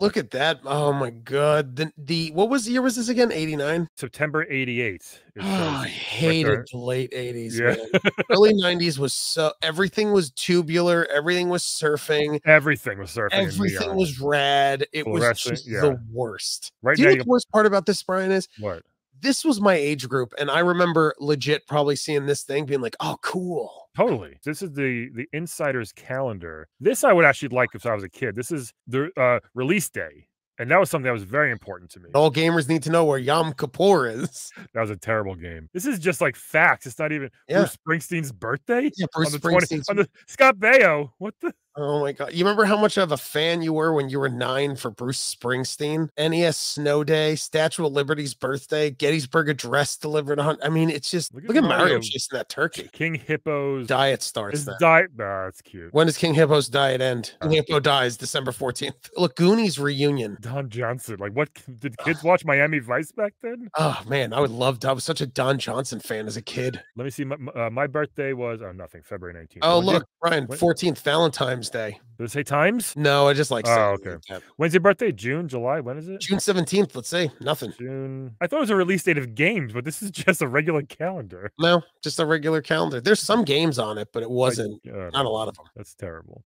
Look at that. Oh my god. The, the what was the year was this again? 89? September 88. Oh, I hated there. the late 80s. Yeah. Early 90s was so everything was tubular, everything was surfing, Everything was surfing. everything was rad. It was just yeah. the worst. Right Do you now know what the worst part about this, Brian, is what? this was my age group, and I remember legit probably seeing this thing being like, oh, cool. Totally. This is the the insider's calendar. This I would actually like if I was a kid. This is the uh, release day, and that was something that was very important to me. All gamers need to know where Yom Kippur is. That was a terrible game. This is just like facts. It's not even Yeah. Bruce Springsteen's birthday. Yeah, Bruce on the 20 on the Scott Baio. What the? Oh my god! You remember how much of a fan you were when you were nine for Bruce Springsteen? NES Snow Day, Statue of Liberty's birthday, Gettysburg Address delivered on. I mean, it's just Look look at at, Mario chasing that turkey. King Hippos. Diet starts diet. Nah, that's cute. when does King Hippo's diet end? King Uh, Hippo dies December fourteenth. Look, Goonies reunion. Don Johnson. Like, what did kids watch Miami Vice back then? Oh man, I would love. To, I was such a Don Johnson fan as a kid. Let me see. My, uh, my birthday was oh nothing. February nineteenth. Oh look, Brian, when- fourteenth Valentine's Day. Did it say times? No, I just like. Oh, okay. like. When's your birthday? June, July? When is it? June seventeenth. Let's say nothing. June. I thought it was a release date of games, but this is just a regular calendar. No, just a regular calendar. There's some games on it, but it wasn't. Not a lot of them. That's terrible.